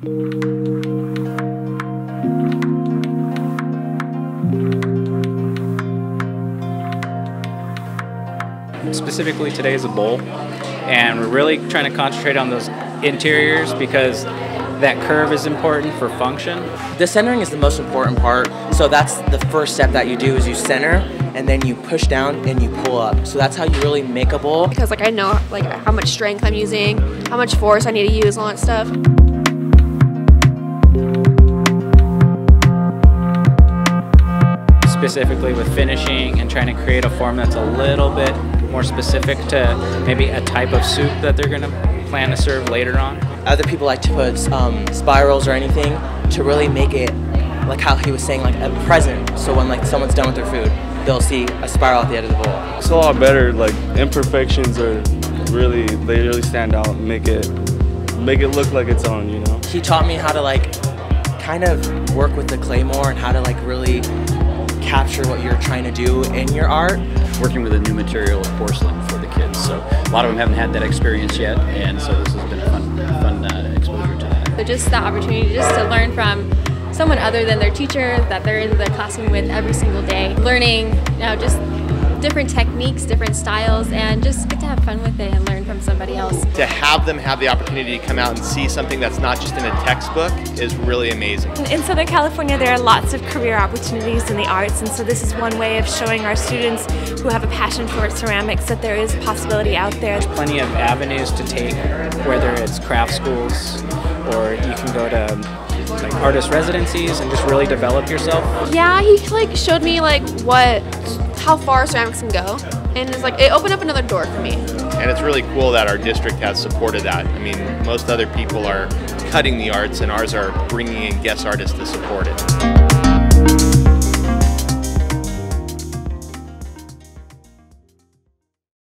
Specifically, today is a bowl, and we're really trying to concentrate on those interiors because that curve is important for function. The centering is the most important part. So that's the first step that you do is you center and then you push down and you pull up. So that's how you really make a bowl. Because like I know like how much strength I'm using, how much force I need to use, all that stuff. Specifically with finishing and trying to create a form that's a little bit more specific to maybe a type of soup that they're going to plan to serve later on. Other people like to put um, spirals or anything to really make it like how he was saying like a present. So when like someone's done with their food, they'll see a spiral at the end of the bowl. It's a lot better. Like imperfections are really they really stand out and make it make it look like its own. You know. He taught me how to like kind of work with the clay more and how to like really capture what you're trying to do in your art. Working with a new material of porcelain for the kids, so a lot of them haven't had that experience yet, and so this has been a fun, fun uh, exposure to that. So just the opportunity just to learn from someone other than their teacher that they're in the classroom with every single day, learning, you know, just different techniques, different styles, and just get to have fun with it and learn from somebody else. To have them have the opportunity to come out and see something that's not just in a textbook is really amazing. In Southern California, there are lots of career opportunities in the arts, and so this is one way of showing our students who have a passion for ceramics that there is a possibility out there. There's plenty of avenues to take, whether it's craft schools or you can go to like artist residencies and just really develop yourself. Yeah, he like showed me like what how far ceramics can go, and it's like it opened up another door for me. And it's really cool that our district has supported that. I mean, most other people are cutting the arts, and ours are bringing in guest artists to support it.